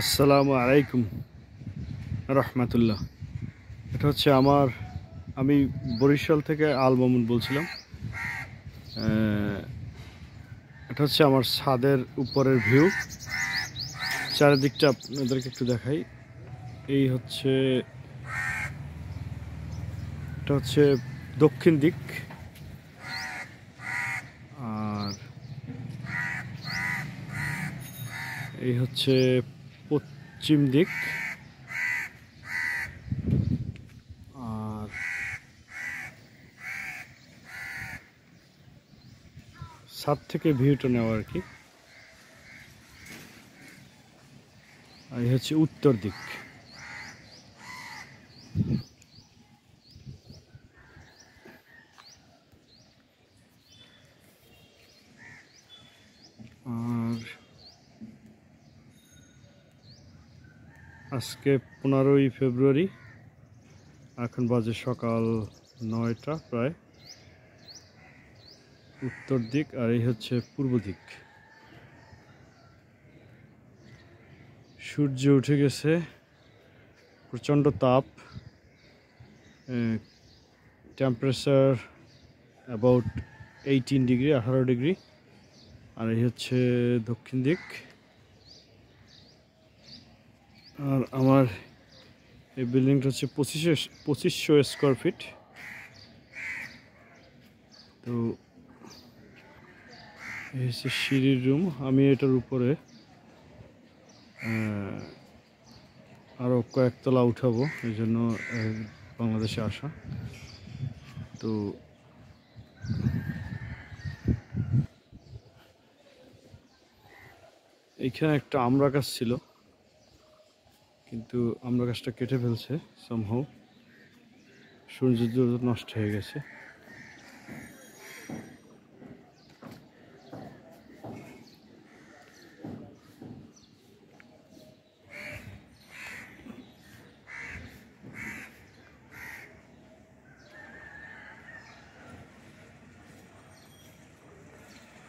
আসসালামু আলাইকুম রহমতুল্লাহ। এটা হচ্ছে আমার, আমি বরিশাল থেকে আল মামুন বলছিলাম। এটা হচ্ছে আমার ছাদের উপরের ভিউ। চারিদিকটা আপনাদেরকে একটু দেখাই। এই হচ্ছে, এটা হচ্ছে দক্ষিণ দিক। আর এই হচ্ছে পশ্চিম দিক। আর সাত থেকে ভিউটা নেওয়া আর কি। আর হচ্ছে উত্তর দিক। আজকে পনেরোই ফেব্রুয়ারি, এখন বাজে সকাল নয়টা প্রায়। উত্তর দিক আর এই হচ্ছে পূর্ব দিক। সূর্য উঠে গেছে, প্রচণ্ড তাপ টেম্পারেচার অ্যাবাউট এইটিন ডিগ্রি আঠারো ডিগ্রি আর এই হচ্ছে দক্ষিণ দিক। আর আমার এই বিল্ডিংটা হচ্ছে পঁচিশশো পঁচিশশো স্কোয়ার ফিট। তো এই হচ্ছে সিঁড়ির রুম আমি এটার উপরে আরও কয়েকতলা উঠাবো, এই জন্য বাংলাদেশে আসা। তো এইখানে একটা আমড়া গাছ ছিল। কিন্তু আমরা গাছটা কেটে ফেলছে সম্ভব সূর্য নষ্ট হয়ে গেছে।